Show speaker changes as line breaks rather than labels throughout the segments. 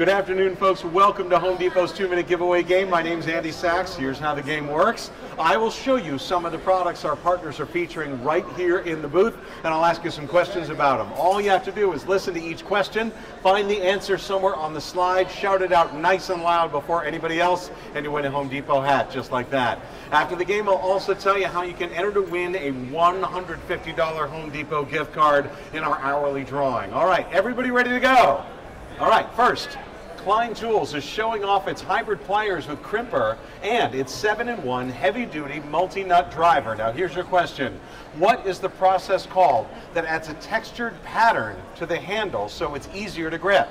Good afternoon, folks. Welcome to Home Depot's two-minute giveaway game. My name's Andy Saks. Here's how the game works. I will show you some of the products our partners are featuring right here in the booth, and I'll ask you some questions about them. All you have to do is listen to each question, find the answer somewhere on the slide, shout it out nice and loud before anybody else, and you win a Home Depot hat just like that. After the game, I'll also tell you how you can enter to win a $150 Home Depot gift card in our hourly drawing. All right, everybody ready to go? All right, first, Klein Tools is showing off its hybrid pliers with crimper and its 7-in-1 heavy-duty multi-nut driver. Now here's your question. What is the process called that adds a textured pattern to the handle so it's easier to grip?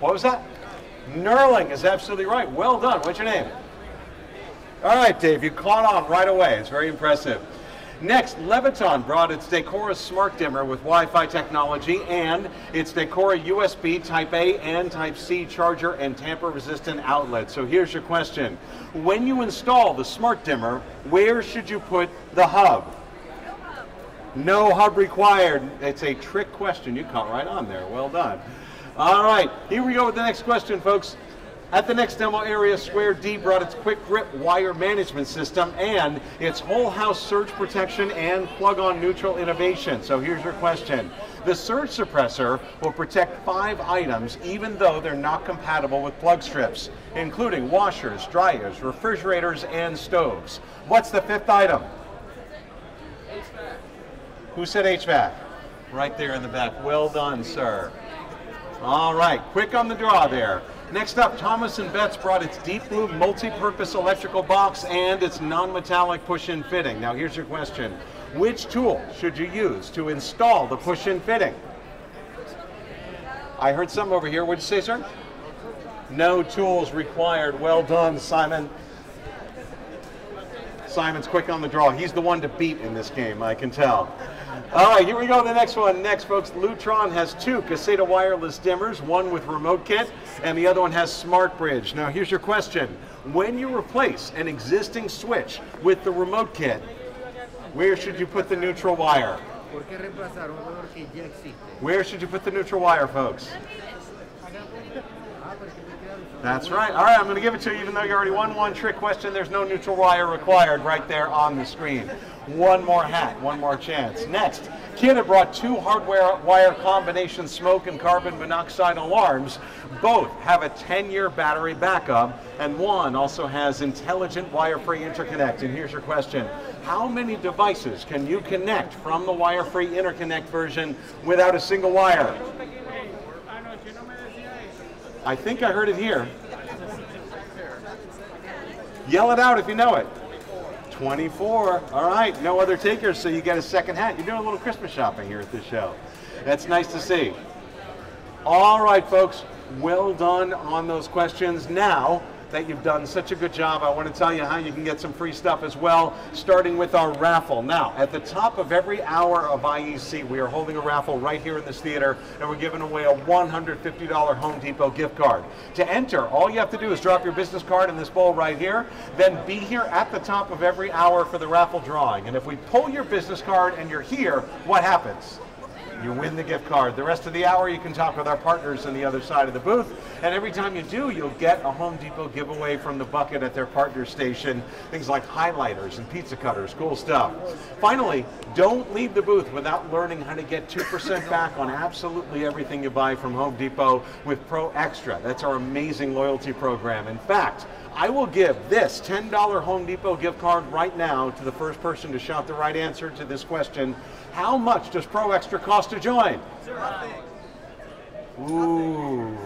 What was that? Knurling is absolutely right. Well done. What's your name? All right, Dave, you caught on right away. It's very impressive. Next, Leviton brought its Decora Smart Dimmer with Wi-Fi technology and its Decora USB Type A and Type C charger and tamper-resistant outlet. So here's your question. When you install the Smart Dimmer, where should you put the hub? No hub required. It's a trick question. You caught right on there. Well done. All right, here we go with the next question, folks. At the next demo area, Square D brought its quick grip wire management system and its whole house surge protection and plug-on neutral innovation. So here's your question. The surge suppressor will protect five items even though they're not compatible with plug strips, including washers, dryers, refrigerators, and stoves. What's the fifth item? HVAC. Who said HVAC? Right there in the back. Well done, sir. All right, quick on the draw there. Next up, Thomas & Betts brought its Deep Blue multi-purpose electrical box and its non-metallic push-in fitting. Now here's your question. Which tool should you use to install the push-in fitting? I heard some over here. What'd you say, sir? No tools required. Well done, Simon. Simon's quick on the draw. He's the one to beat in this game, I can tell. All right, here we go. The next one. Next, folks, Lutron has two Caseta wireless dimmers, one with remote kit, and the other one has Smart Bridge. Now, here's your question. When you replace an existing switch with the remote kit, where should you put the neutral wire? Where should you put the neutral wire, folks? That's right. All right, I'm going to give it to you even though you already won one trick question. There's no neutral wire required right there on the screen. One more hat, one more chance. Next, Kidde brought two hardware wire combination smoke and carbon monoxide alarms. Both have a 10-year battery backup, and one also has intelligent wire-free interconnect. And here's your question. How many devices can you connect from the wire-free interconnect version without a single wire? I think I heard it here. Yell it out if you know it. 24. All right, no other takers, so you get a second hat. You're doing a little Christmas shopping here at this show. That's nice to see. All right, folks, well done on those questions. Now, that you've done such a good job. I want to tell you how you can get some free stuff as well, starting with our raffle. Now, at the top of every hour of IEC, we are holding a raffle right here in this theater, and we're giving away a $150 Home Depot gift card. To enter, all you have to do is drop your business card in this bowl right here, then be here at the top of every hour for the raffle drawing. And if we pull your business card and you're here, what happens? You win the gift card. The rest of the hour you can talk with our partners on the other side of the booth. And every time you do, you'll get a Home Depot giveaway from the bucket at their partner station. Things like highlighters and pizza cutters, cool stuff. Finally, don't leave the booth without learning how to get 2% back on absolutely everything you buy from Home Depot with Pro Extra. That's our amazing loyalty program. In fact, I will give this $10 Home Depot gift card right now to the first person to shout the right answer to this question. How much does Pro Extra cost to join? Ooh.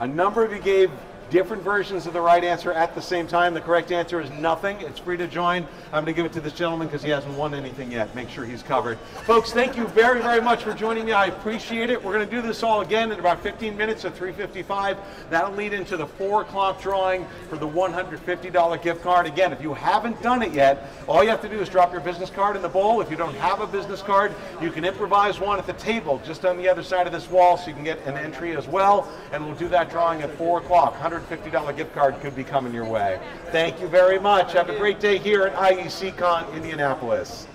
A number of you gave different versions of the right answer at the same time. The correct answer is nothing. It's free to join. I'm going to give it to this gentleman because he hasn't won anything yet. Make sure he's covered. Folks, thank you very, very much for joining me. I appreciate it. We're going to do this all again in about 15 minutes at 3.55. That'll lead into the 4 o'clock drawing for the $150 gift card. Again, if you haven't done it yet, all you have to do is drop your business card in the bowl. If you don't have a business card, you can improvise one at the table just on the other side of this wall so you can get an entry as well. And we'll do that drawing at 4 o'clock. $150 gift card could be coming your way. Thank you very much. Have a great day here at IECCon Indianapolis.